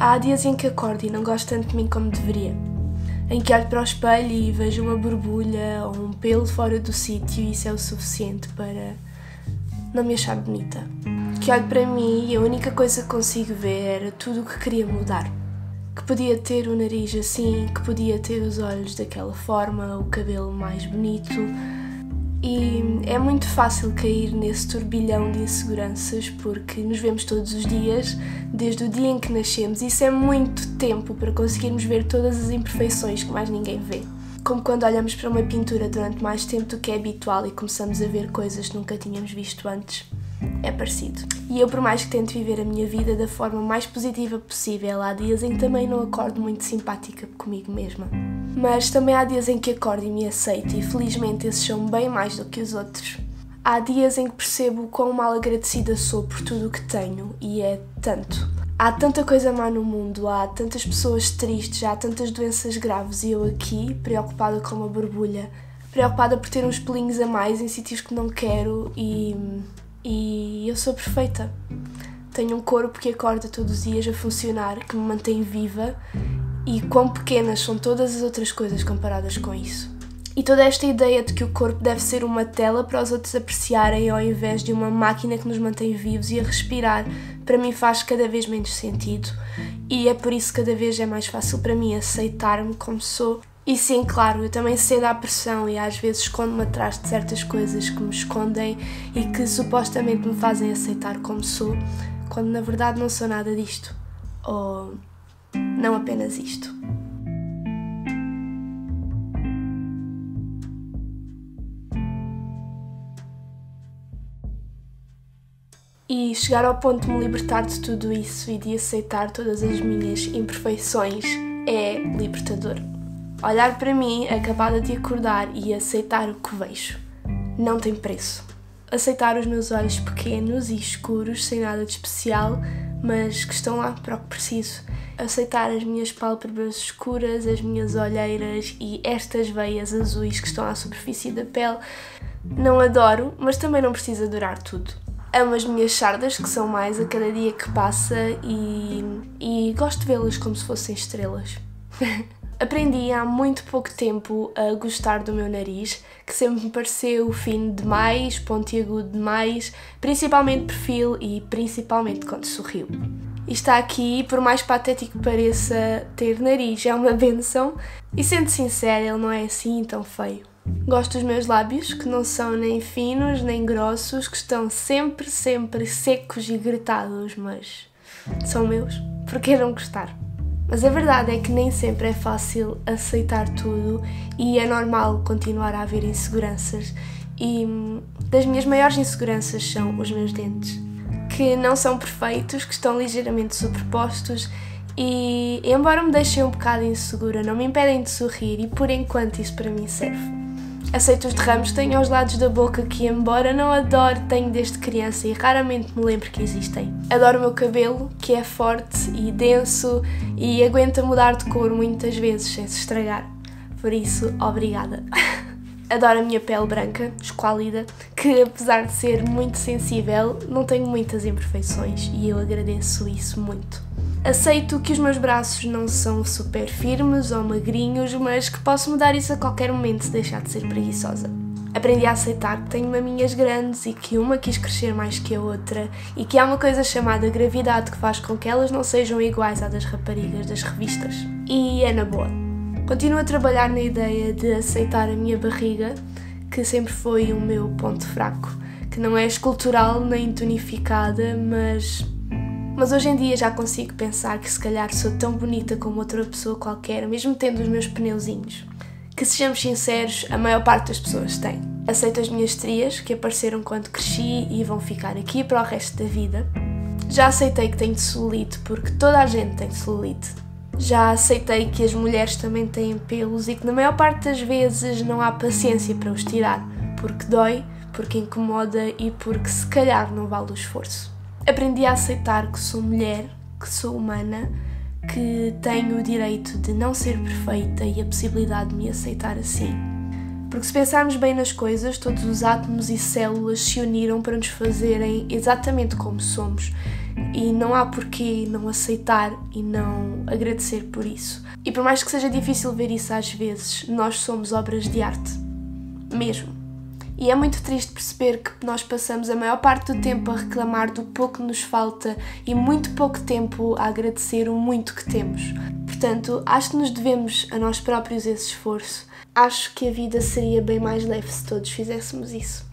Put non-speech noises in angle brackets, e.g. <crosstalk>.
Há dias em que acordo e não gosto tanto de mim como deveria. Em que olho para o espelho e vejo uma borbulha ou um pelo fora do sítio e isso é o suficiente para não me achar bonita. Que olho para mim e a única coisa que consigo ver era tudo o que queria mudar. Que podia ter o nariz assim, que podia ter os olhos daquela forma, o cabelo mais bonito, e é muito fácil cair nesse turbilhão de inseguranças porque nos vemos todos os dias, desde o dia em que nascemos. Isso é muito tempo para conseguirmos ver todas as imperfeições que mais ninguém vê. Como quando olhamos para uma pintura durante mais tempo do que é habitual e começamos a ver coisas que nunca tínhamos visto antes. É parecido. E eu, por mais que tente viver a minha vida da forma mais positiva possível, há dias em que também não acordo muito simpática comigo mesma. Mas também há dias em que acordo e me aceito, e felizmente esses são bem mais do que os outros. Há dias em que percebo quão mal agradecida sou por tudo o que tenho, e é tanto. Há tanta coisa má no mundo, há tantas pessoas tristes, há tantas doenças graves, e eu aqui, preocupada com uma borbulha, preocupada por ter uns pelinhos a mais em sítios que não quero, e. e eu sou perfeita. Tenho um corpo que acorda todos os dias a funcionar, que me mantém viva e quão pequenas são todas as outras coisas comparadas com isso. E toda esta ideia de que o corpo deve ser uma tela para os outros apreciarem ao invés de uma máquina que nos mantém vivos e a respirar, para mim faz cada vez menos sentido. E é por isso que cada vez é mais fácil para mim aceitar-me como sou. E sim, claro, eu também cedo à pressão e às vezes escondo-me atrás de certas coisas que me escondem e que supostamente me fazem aceitar como sou, quando na verdade não sou nada disto. Ou não apenas isto. E chegar ao ponto de me libertar de tudo isso e de aceitar todas as minhas imperfeições é libertador. Olhar para mim, acabada de acordar e aceitar o que vejo, não tem preço. Aceitar os meus olhos pequenos e escuros, sem nada de especial, mas que estão lá para o que preciso aceitar as minhas pálpebras escuras, as minhas olheiras e estas veias azuis que estão à superfície da pele. Não adoro, mas também não preciso adorar tudo. Amo as minhas sardas, que são mais a cada dia que passa, e, e gosto de vê-las como se fossem estrelas. <laughs> Aprendi há muito pouco tempo a gostar do meu nariz, que sempre me pareceu fino demais, pontiagudo demais, principalmente perfil e principalmente quando sorriu está aqui, por mais patético que pareça ter nariz, é uma <laughs> benção. E sendo sincera, ele não é assim tão feio. Gosto dos meus lábios, que não são nem finos nem grossos, que estão sempre, sempre secos e gretados, mas são meus. Por que não gostar? Mas a verdade é que nem sempre é fácil aceitar tudo e é normal continuar a haver inseguranças. E hum, das minhas maiores inseguranças são os meus dentes que não são perfeitos, que estão ligeiramente sobrepostos e, embora me deixem um bocado insegura, não me impedem de sorrir e por enquanto isso para mim serve. Aceito os derrames tenho aos lados da boca que, embora não adore, tenho desde criança e raramente me lembro que existem. Adoro o meu cabelo, que é forte e denso e aguenta mudar de cor muitas vezes sem se estragar. Por isso, obrigada. <laughs> Adoro a minha pele branca, esquálida, que apesar de ser muito sensível, não tenho muitas imperfeições e eu agradeço isso muito. Aceito que os meus braços não são super firmes ou magrinhos, mas que posso mudar isso a qualquer momento se deixar de ser preguiçosa. Aprendi a aceitar que tenho maminhas grandes e que uma quis crescer mais que a outra e que há uma coisa chamada gravidade que faz com que elas não sejam iguais à das raparigas das revistas. E é na boa. Continuo a trabalhar na ideia de aceitar a minha barriga, que sempre foi o meu ponto fraco, que não é escultural nem tonificada, mas mas hoje em dia já consigo pensar que se calhar sou tão bonita como outra pessoa qualquer, mesmo tendo os meus pneuzinhos. Que sejamos sinceros, a maior parte das pessoas tem. Aceito as minhas estrias, que apareceram quando cresci e vão ficar aqui para o resto da vida. Já aceitei que tenho celulite, porque toda a gente tem celulite. Já aceitei que as mulheres também têm pelos e que na maior parte das vezes não há paciência para os tirar, porque dói, porque incomoda e porque se calhar não vale o esforço. Aprendi a aceitar que sou mulher, que sou humana, que tenho o direito de não ser perfeita e a possibilidade de me aceitar assim. Porque se pensarmos bem nas coisas, todos os átomos e células se uniram para nos fazerem exatamente como somos e não há porquê não aceitar e não agradecer por isso. E por mais que seja difícil ver isso às vezes, nós somos obras de arte. Mesmo. E é muito triste perceber que nós passamos a maior parte do tempo a reclamar do pouco que nos falta e muito pouco tempo a agradecer o muito que temos. Portanto, acho que nos devemos a nós próprios esse esforço. Acho que a vida seria bem mais leve se todos fizéssemos isso.